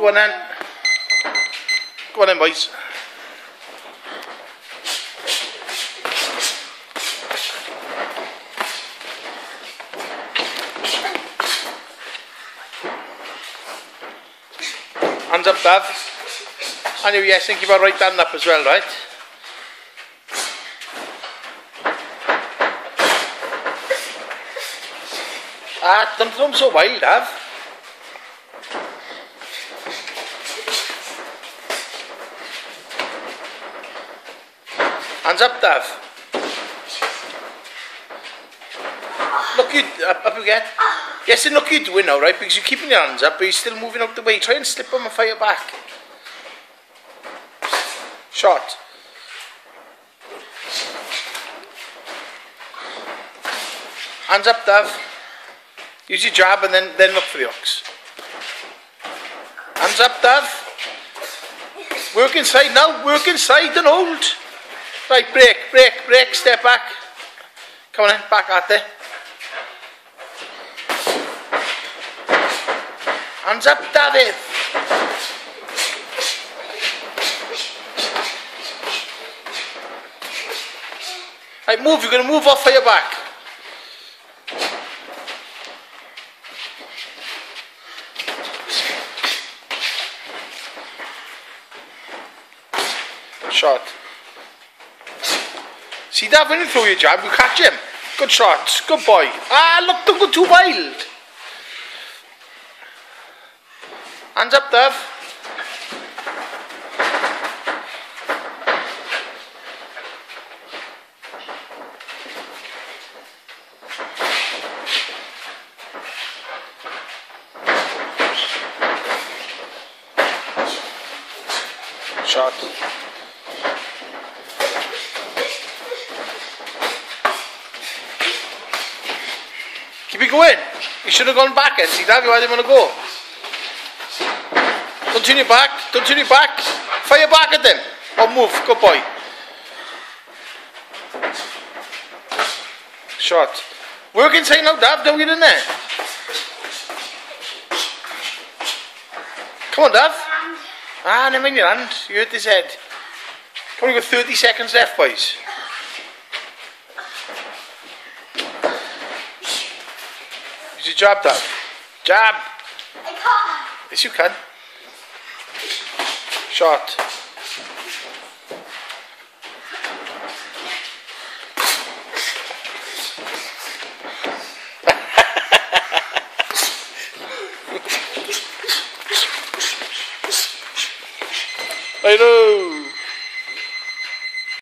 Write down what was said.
Go on then. Go on then, boys. Hands up, Dad. You, yes, think you've got right hand up as well, right? Ah, don't throw them so wild, Dad. Hands up, Dav. Look, you uh, up, up again. Yes, and look, you're doing now, right? Because you're keeping your hands up, but you're still moving out the way. Try and slip them and fire back. Shot. Hands up, Dav. Use your jab and then, then look for the ox. Hands up, Dav. Work inside now. Work inside and hold. Right, break, break, break, step back. Come on in, back out there. Hands up, David. Right, move, you're going to move off for your back. Shot. See that when you throw your jab, you catch him. Good shot. good boy. Ah, look, don't go too wild. Hands up, Dev. Shot. Keep it going. You should have gone back see that where they want to go. Don't turn Continue back, continue back. Fire back at them. Or move, good boy. Shot. Work inside now, Dav, don't get in there. Come on, Dav. Ah, never mind your hand. You hurt his head. Only got 30 seconds left, boys. Your jab, Dav. Jab. I can't. Yes, you can. Shot. I know.